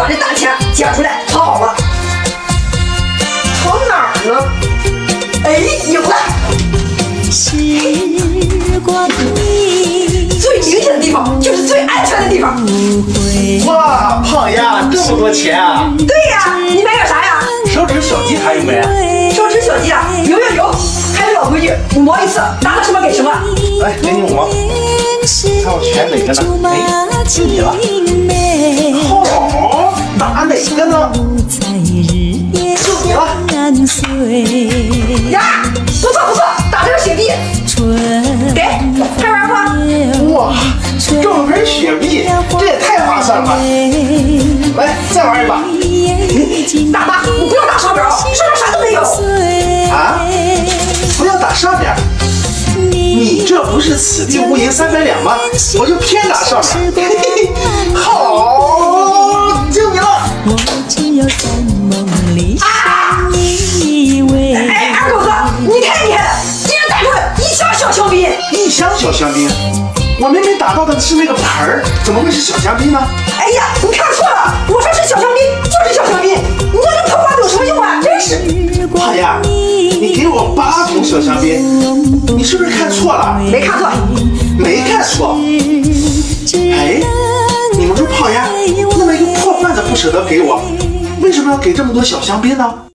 把这大钱捡出来，藏好了。藏哪儿呢？哎，有了！最明显的地方就是最安全的地方。哇，胖丫，这么多钱啊！对呀，你买点啥呀？手指小鸡还有没？手指小鸡啊，有有有！还是老规矩，五毛一次，拿到什么给什么。哎，给你五毛。看我全哪个呢？哎，就你了。好，打哪个呢？就你了。呀，不错不错，打的是雪碧。给，还玩不？哇，中瓶雪碧，这也太划算了吧！来，再玩一把。打吧，你不要打上边啊，上面啥都没有。啊？不要打上边？你这不是此地无银三百两吗？我就偏打上面。嘿嘿，香槟，我明明打到的是那个盆儿，怎么会是小香槟呢？哎呀，你看错了，我说是小香槟，就是小香槟。你这个破罐子有什么用啊？真是！胖丫，你给我八桶小香槟，你是不是看错了？没看错，没看错。哎，你们说胖丫那么一个破罐子不舍得给我，为什么要给这么多小香槟呢？